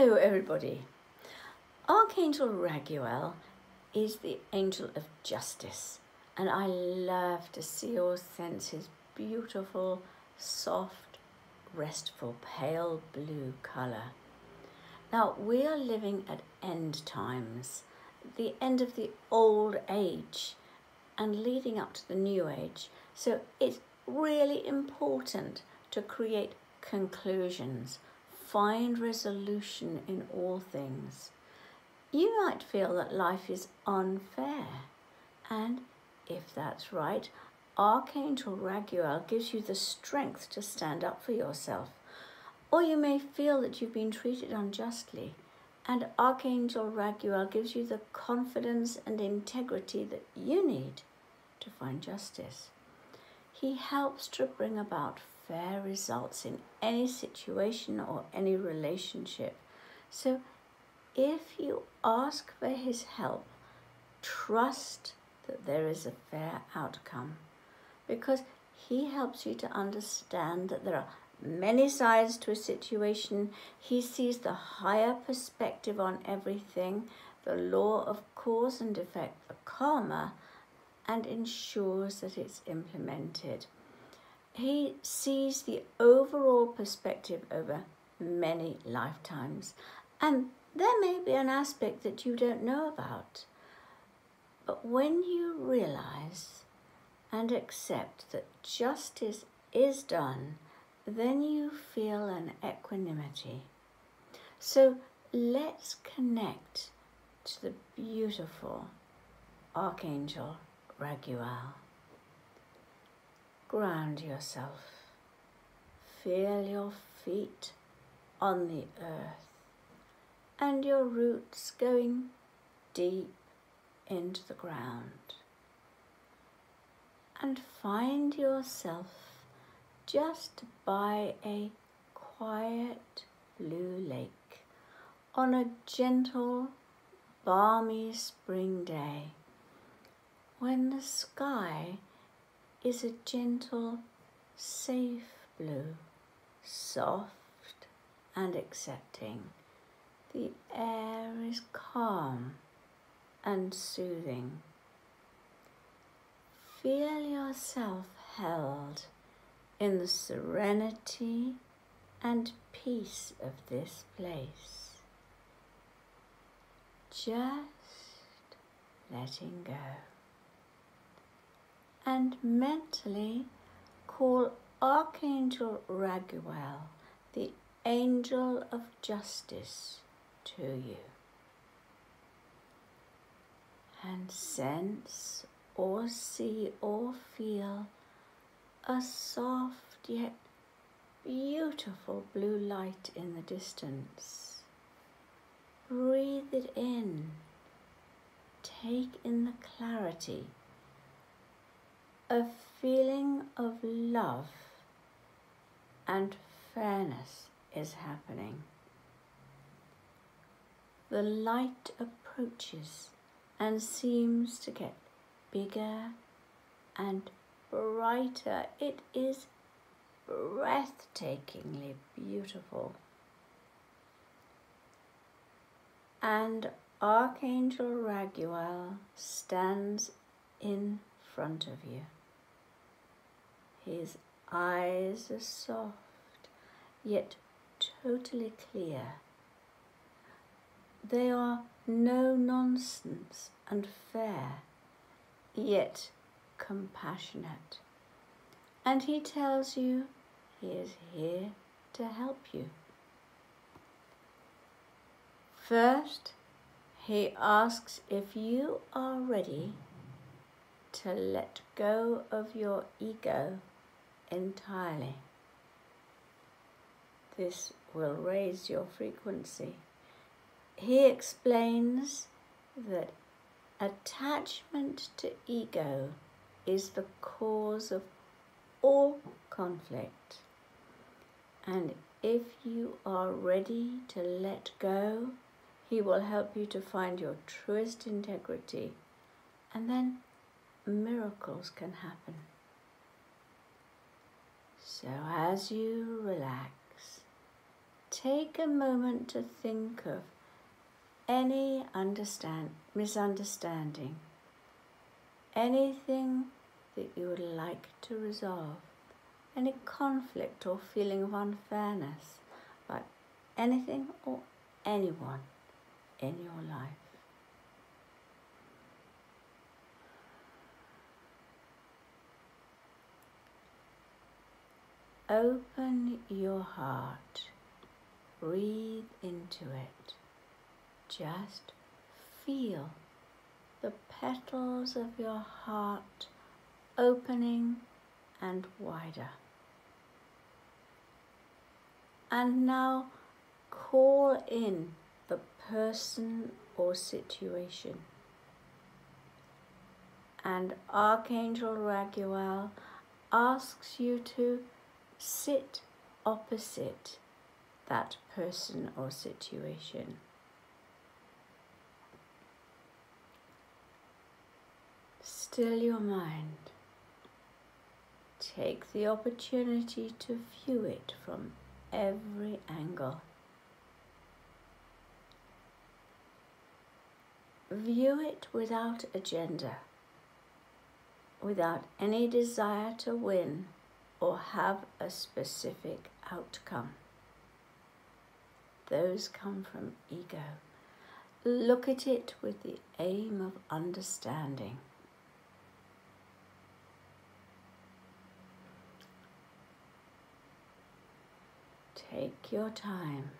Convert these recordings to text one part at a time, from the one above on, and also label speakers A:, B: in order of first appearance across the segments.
A: Hello, everybody. Archangel Raguel is the angel of justice, and I love to see or sense his beautiful, soft, restful, pale blue colour. Now, we are living at end times, the end of the old age, and leading up to the new age. So it's really important to create conclusions find resolution in all things. You might feel that life is unfair, and if that's right, Archangel Raguel gives you the strength to stand up for yourself. Or you may feel that you've been treated unjustly, and Archangel Raguel gives you the confidence and integrity that you need to find justice. He helps to bring about fair results in any situation or any relationship. So if you ask for his help, trust that there is a fair outcome because he helps you to understand that there are many sides to a situation. He sees the higher perspective on everything, the law of cause and effect, the karma, and ensures that it's implemented he sees the overall perspective over many lifetimes. And there may be an aspect that you don't know about. But when you realize and accept that justice is done, then you feel an equanimity. So let's connect to the beautiful Archangel Raguel. Ground yourself. Feel your feet on the earth and your roots going deep into the ground. And find yourself just by a quiet blue lake on a gentle, balmy spring day when the sky is a gentle, safe blue, soft and accepting. The air is calm and soothing. Feel yourself held in the serenity and peace of this place. Just letting go and mentally call Archangel Raguel, the angel of justice, to you. And sense or see or feel a soft yet beautiful blue light in the distance. Breathe it in. Take in the clarity a feeling of love and fairness is happening. The light approaches and seems to get bigger and brighter. It is breathtakingly beautiful. And Archangel Raguel stands in front of you. His eyes are soft, yet totally clear. They are no nonsense and fair, yet compassionate. And he tells you he is here to help you. First, he asks if you are ready to let go of your ego entirely. This will raise your frequency. He explains that attachment to ego is the cause of all conflict. And if you are ready to let go, he will help you to find your truest integrity. And then miracles can happen. So as you relax, take a moment to think of any understand, misunderstanding, anything that you would like to resolve, any conflict or feeling of unfairness about anything or anyone in your life. Open your heart, breathe into it, just feel the petals of your heart opening and wider. And now call in the person or situation. And Archangel Raguel asks you to sit opposite that person or situation. Still your mind. Take the opportunity to view it from every angle. View it without agenda, without any desire to win or have a specific outcome. Those come from ego. Look at it with the aim of understanding. Take your time.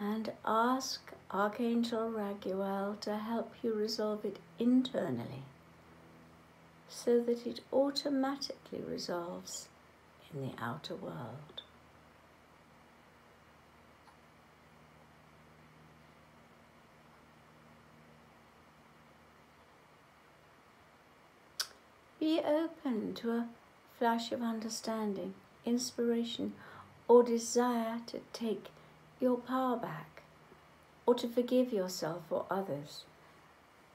A: And ask Archangel Raguel to help you resolve it internally so that it automatically resolves in the outer world. Be open to a flash of understanding, inspiration, or desire to take your power back, or to forgive yourself or others,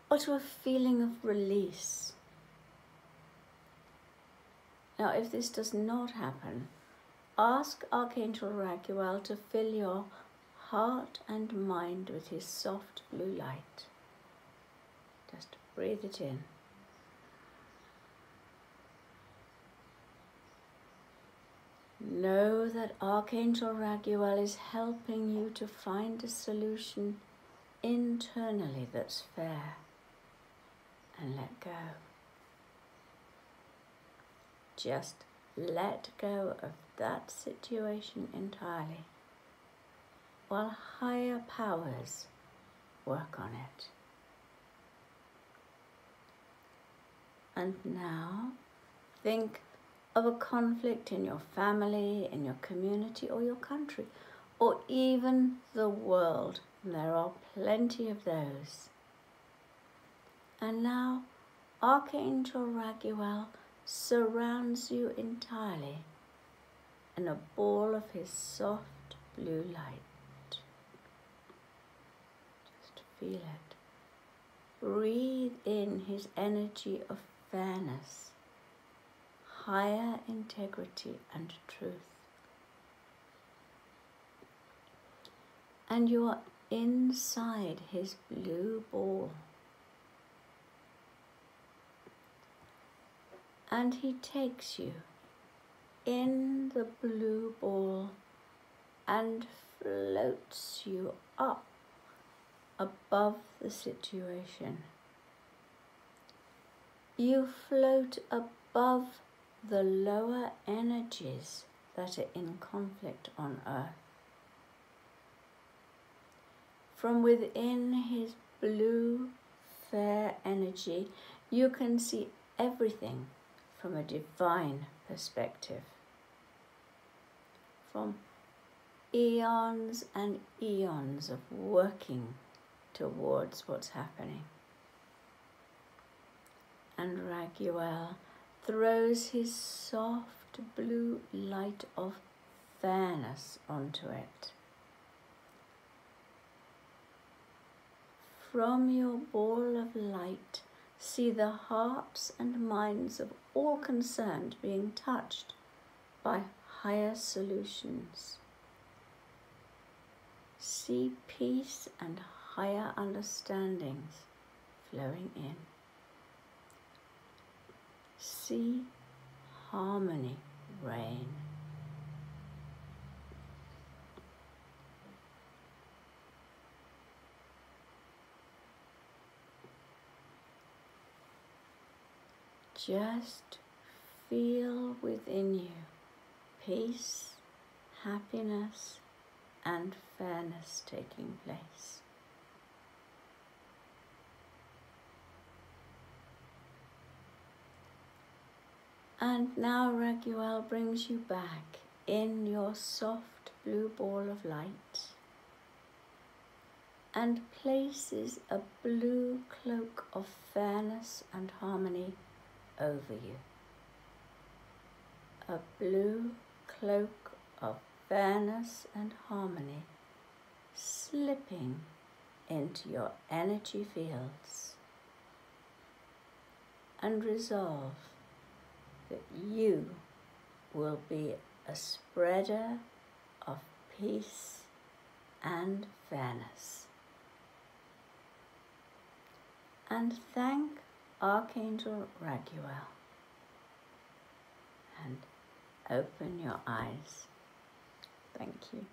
A: or to a feeling of release. Now, if this does not happen, ask Archangel Raguel to fill your heart and mind with his soft blue light. Just breathe it in. Know that Archangel Raguel is helping you to find a solution internally that's fair and let go. Just let go of that situation entirely while higher powers work on it. And now think of a conflict in your family, in your community, or your country, or even the world. There are plenty of those. And now, Archangel Raguel surrounds you entirely in a ball of his soft blue light. Just feel it. Breathe in his energy of fairness, higher integrity and truth. And you are inside his blue ball. And he takes you in the blue ball and floats you up above the situation. You float above the lower energies that are in conflict on earth. From within his blue, fair energy, you can see everything from a divine perspective. From eons and eons of working towards what's happening. And Raguel throws his soft blue light of fairness onto it. From your ball of light, see the hearts and minds of all concerned being touched by higher solutions. See peace and higher understandings flowing in. See harmony reign. Just feel within you peace, happiness, and fairness taking place. And now Raguel brings you back in your soft blue ball of light and places a blue cloak of fairness and harmony over you. A blue cloak of fairness and harmony slipping into your energy fields and resolve that you will be a spreader of peace and fairness. And thank Archangel Raguel and open your eyes. Thank you.